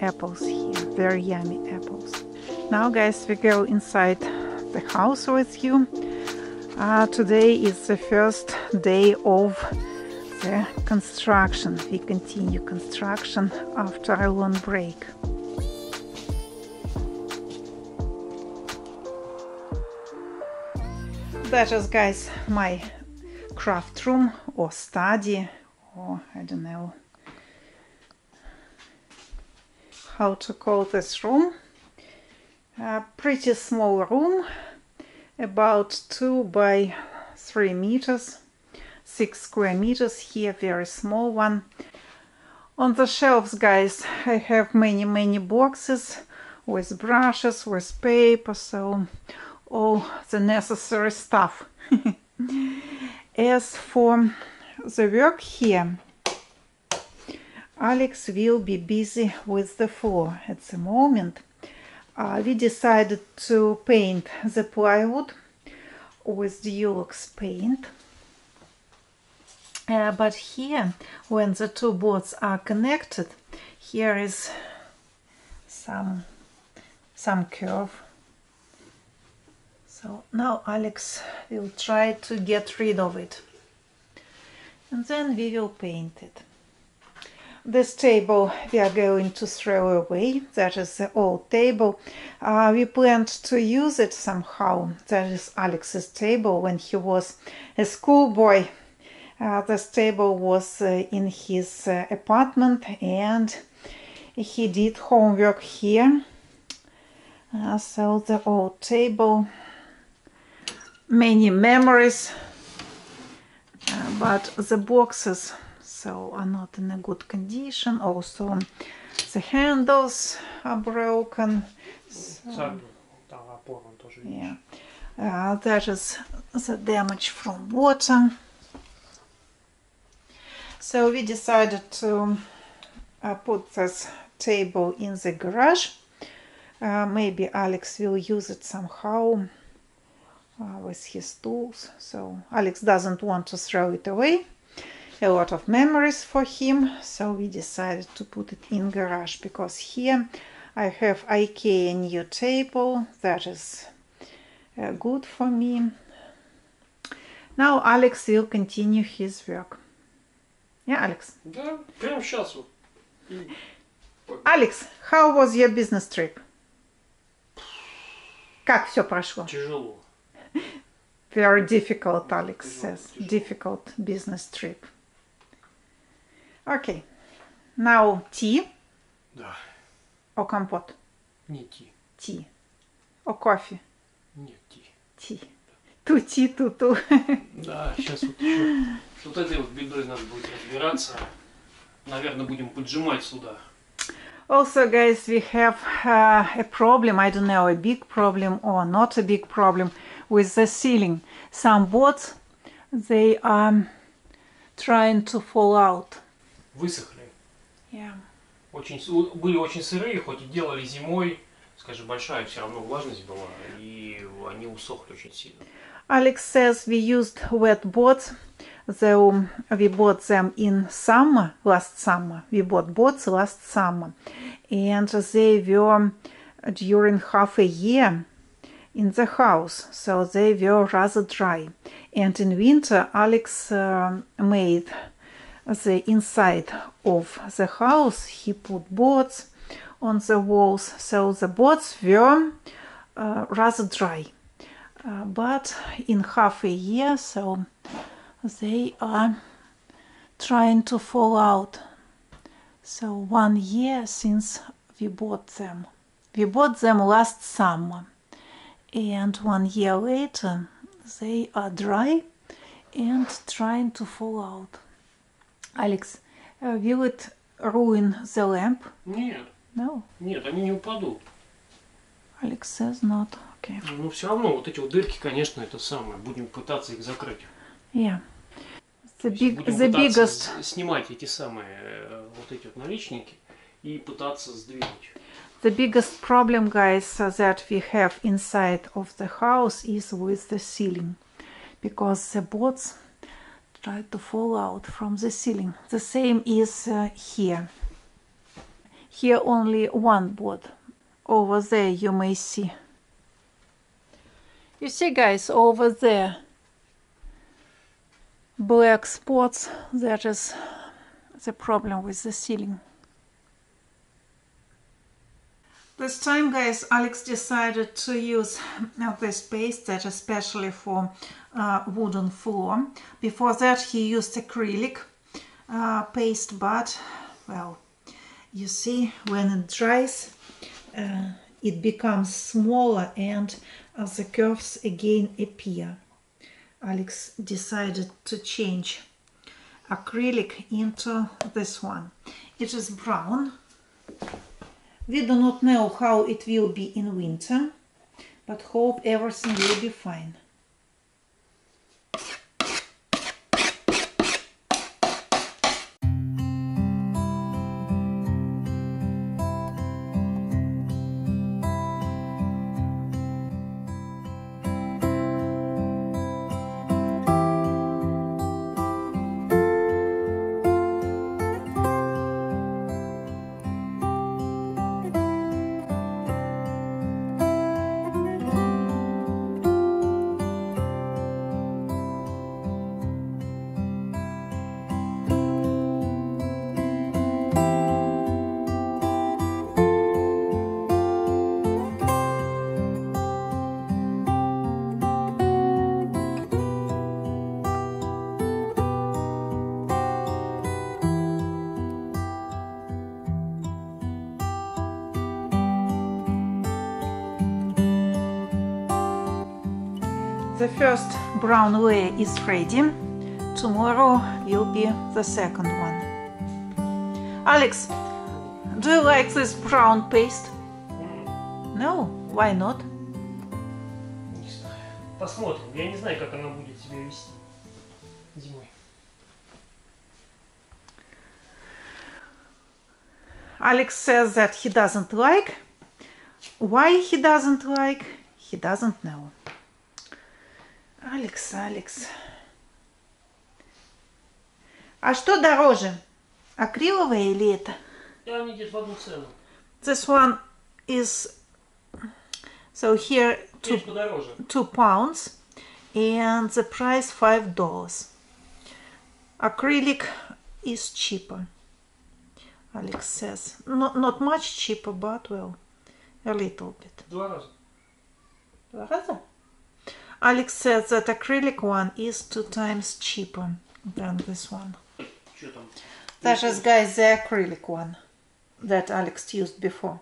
apples here, very yummy apples. Now guys, we go inside the house with you. Uh, today is the first day of the construction. We continue construction after a long break. That is guys my craft room or study or I don't know how to call this room. A pretty small room, about 2 by 3 meters, 6 square meters here, very small one. On the shelves, guys, I have many, many boxes with brushes, with paper, so all the necessary stuff. As for the work here, Alex will be busy with the floor at the moment. Uh, we decided to paint the plywood with Dulux paint. Uh, but here, when the two boards are connected, here is some some curve. So now Alex will try to get rid of it. And then we will paint it. This table we are going to throw away. That is the old table. Uh, we planned to use it somehow. That is Alex's table when he was a schoolboy. Uh, this table was uh, in his uh, apartment and he did homework here. Uh, so the old table, many memories, uh, but the boxes so are not in a good condition. Also, the handles are broken. So, yeah, uh, that is the damage from water. So we decided to uh, put this table in the garage. Uh, maybe Alex will use it somehow uh, with his tools. So Alex doesn't want to throw it away a lot of memories for him so we decided to put it in garage because here I have IKEA new table that is uh, good for me now Alex will continue his work yeah Alex Да, прямо сейчас вот. Alex how was your business trip как все прошло Тяжело. very difficult Alex Тяжело, says тяжело. difficult business trip okay now tea Да. or компот Не ти. tea or coffee Нет ти. tea ту ти ту ту Да, сейчас вот еще с вот этой вот бедой надо будет разбираться. Наверное, будем поджимать сюда. Also, guys, we have uh, a problem. I don't know, a big problem or not a big problem with the ceiling. Some boards, they are trying to fall out. Высохли. Yeah. Очень, были очень сырые, хоть и делали зимой. Скажем, большая все равно влажность была. И они усохли очень сильно. Alex says we used wet boards, though we bought them in summer, last summer. We bought boards last summer, and they were during half a year in the house, so they were rather dry. And in winter, Alex uh, made the inside of the house. He put boards on the walls, so the boards were uh, rather dry. Uh, but in half a year, so they are trying to fall out. So one year since we bought them. We bought them last summer, and one year later they are dry and trying to fall out. Alex, uh, will it ruin the lamp? Нет, No, нет, они не упадут. Alex says not. Okay. Но все равно вот эти вот дырки, конечно, это самое. Будем пытаться их закрыть. Yeah. The big, Будем the biggest, снимать эти самые э, вот эти вот наличники и пытаться сдвинуть. the biggest problem, guys, uh, that we have inside of the house is with the ceiling, because the boards try to fall out from the ceiling. The same is uh, here. Here only one board. Over there you may see. You see guys, over there black spots, that is the problem with the ceiling. This time, guys, Alex decided to use this paste that especially for uh, wooden floor. Before that, he used acrylic uh, paste, but, well, you see, when it dries, uh, it becomes smaller and uh, the curves again appear. Alex decided to change acrylic into this one. It is brown we do not know how it will be in winter, but hope everything will be fine. The first brown layer is ready. Tomorrow will be the second one. Alex, do you like this brown paste? No, why not? Не знаю. Посмотрим. Я не знаю, как она будет себя вести зимой. Alex says that he doesn't like. Why he doesn't like, he doesn't know. Алекс, Алекс. А что дороже? Акриловое или это? И они в одну цену. This one is so here two, Здесь two pounds and the price five dollars. Acrylic is cheaper. Alex says not not much cheaper, but well, a little bit. Два раза. Два раза? Alex says that acrylic one is two times cheaper than this one. That is, guys, the acrylic one that Alex used before.